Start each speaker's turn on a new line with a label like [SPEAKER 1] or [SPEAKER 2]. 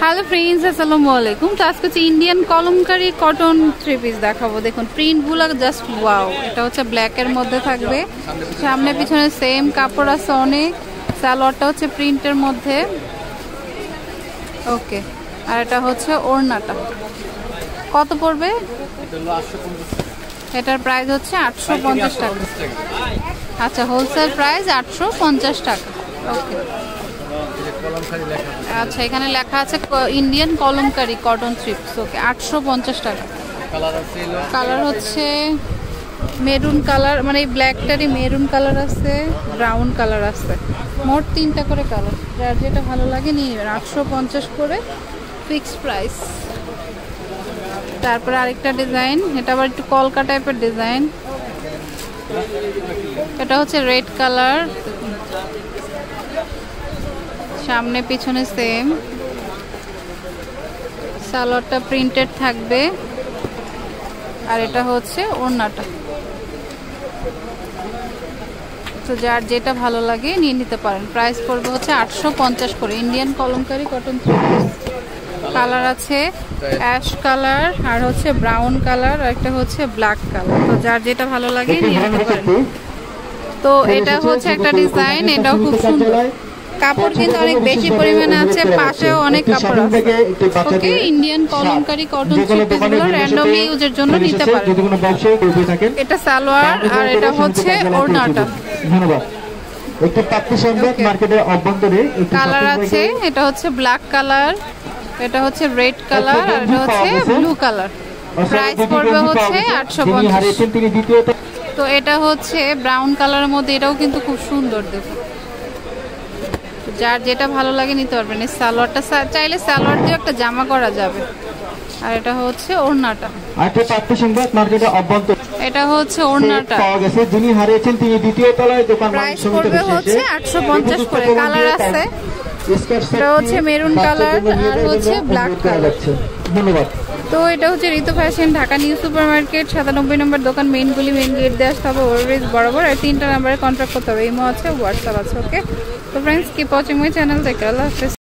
[SPEAKER 1] Hello friends আসসালামু আলাইকুম। তো আজকে হচ্ছে Indian kalamkari cotton three piece দেখাবো। দেখুন প্রিন্টগুলো জাস্ট ওয়াও এটা হচ্ছে ব্ল্যাকের মধ্যে থাকবে। সামনে, পিছনে সেম কাপড় আছে অনেক। সালোয়ারটা হচ্ছে প্রিন্টের মধ্যে। ওকে আর এটা হচ্ছে ওড়নাটা। কত পড়বে? এটার প্রাইস হচ্ছে আটশো পঞ্চাশ টাকা। আচ্ছা হোলসেল প্রাইস আটশো পঞ্চাশ টাকা। ওকে আচ্ছা এখানে লেখা আছে Indian Kalamkari cotton three piece okay আটশো পঞ্চাশ টাকা। কালার হচ্ছে মেরুন কালার মানে এই ব্ল্যাকটারই মেরুন কালার আছে ব্রাউন কালার আছে। মোট তিনটা করে কালার যার যেটা ভালো লাগে নিয়ে নেবেন, আটশো পঞ্চাশ করে ফিক্সড প্রাইস তারপরে আরেকটা ডিজাইন এটা আবার একটু কলকা টাইপের ডিজাইন এটা হচ্ছে রেড কালার সামনে পিছনে সেম সালোয়ারটা প্রিন্টেড থাকবে। আর এটা হচ্ছে ওড়নাটা। তো যার যেটা ভালো লাগে নিয়ে নিতে পারেন। প্রাইস পড়বে হচ্ছে আটশো পঞ্চাশ করে। ইন্ডিয়ান কলমকারি কটন কালার আছে অ্যাশ কালার আর হচ্ছে ব্রাউন কালার আর একটা হচ্ছে ব্ল্যাক কালার তো যার যেটা ভালো লাগে নিয়ে নিতে পারেন। তো এটা হচ্ছে একটা ডিজাইন এটাও খুব সুন্দর। কাপড় কিন্তু অনেক বেশি পরিমাণে আছে পাশেও অনেক কাপড় আছে। ওকে ইন্ডিয়ান কলমকারি কটন সুটগুলো র্যান্ডমলি ইউজের জন্য নিতে পারেন
[SPEAKER 2] যদি কোনো ব্যবসায়ী করবে থাকেন
[SPEAKER 1] এটা সালোয়ার আর এটা হচ্ছে ওড়নাটা।
[SPEAKER 2] ধন্যবাদ। একটি পাত্রী সংবাদ মার্কেটের অভ্যন্তরে
[SPEAKER 1] কালার আছে এটা হচ্ছে ব্ল্যাক কালার এটা হচ্ছে রেড কালার আর এটা হচ্ছে ব্লু কালার প্রাইস পড়বে হচ্ছে আটশো
[SPEAKER 2] যিনি
[SPEAKER 1] পঞ্চাশ।
[SPEAKER 2] হারিয়েছেন তিনি দ্বিতীয়ত
[SPEAKER 1] তো এটা হচ্ছে ব্রাউন কালারের মধ্যে এটাও কিন্তু খুব সুন্দর দেখুন। যার যেটা ভালো লাগে নিতে পারবেন। এই সালোয়ারটা চাইলে সালোয়ার দিয়ে একটা জামা করা যাবে। আর এটা হচ্ছে ওড়নাটা।
[SPEAKER 2] অভ্যন্তরে
[SPEAKER 1] এটা হচ্ছে ওড়নাটা।
[SPEAKER 2] পাওয়া গেছে। যিনি হারিয়েছেন তিনি দ্বিতীয় তলায় দোকান
[SPEAKER 1] প্রাইস পড়বে হচ্ছে আটশো পঞ্চাশ করে। কালার আছে। এটা হচ্ছে মেরুন কালার আর হচ্ছে ব্ল্যাক কালার।
[SPEAKER 2] ধন্যবাদ।
[SPEAKER 1] তো এটা হচ্ছে Ritu fashion Dhaka new super market সাতানব্বই নম্বর দোকান মেইনগুলি মেইন গেট দিয়ে আসতে হবে ওভারব্রিজ বরাবর। আর তিনটা নাম্বারে কন্ট্যাক্ট করতে হবে। ইমো আছে হোয়াটসঅ্যাপ আছে ওকে তো friends keep watching my channel দেখে আল্লাহ হাফেজ।